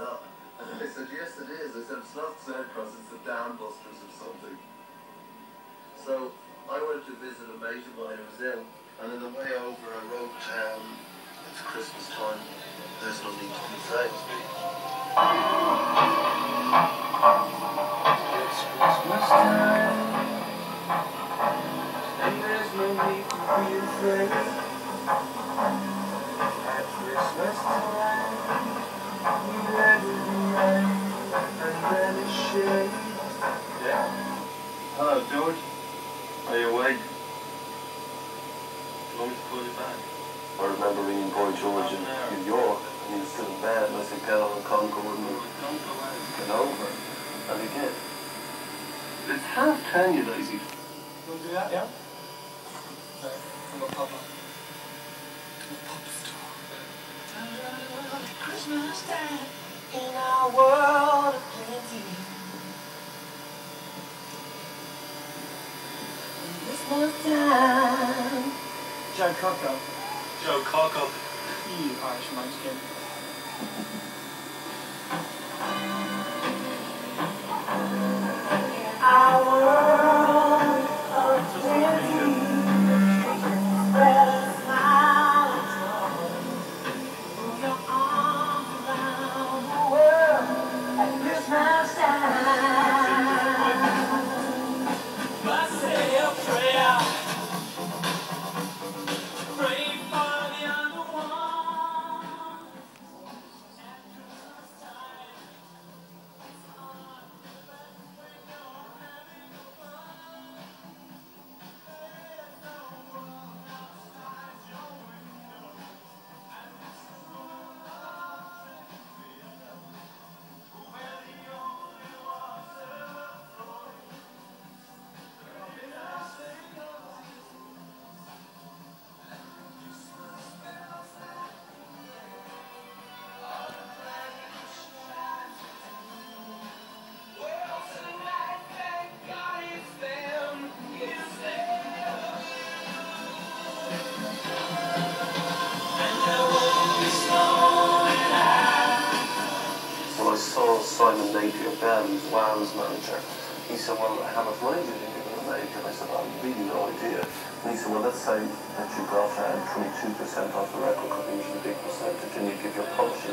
And I said, yes, it is. I said, it's not Zercross, it's the Downbusters or something. So I went to visit a mate of mine who was ill, and on the way over I wrote, um, it's Christmas time, there's no need to be thanks. It's Christmas time, and there's no need to be afraid. At Christmas Hello, George. Are you awake? Do you want me to call you back? I remember ringing Boy George in New York, and he was still in bed, and I said, get on the Concorde and Don't go out. get over. And he did. It's half ten, you lazy. You want to do that, yeah? Okay, I'm a papa. I'm a papa star. Christmas time in our world of plenty. Time. Joe Cocker. Joe Cocker. You Irish munchkin. When I saw Simon Napier who's Wales manager, he said, well, how much money did you give a manager? I said, I've really no idea. And he said, well, let's say that you got uh, 22% off the record company, which is a big percentage, and you give your publishing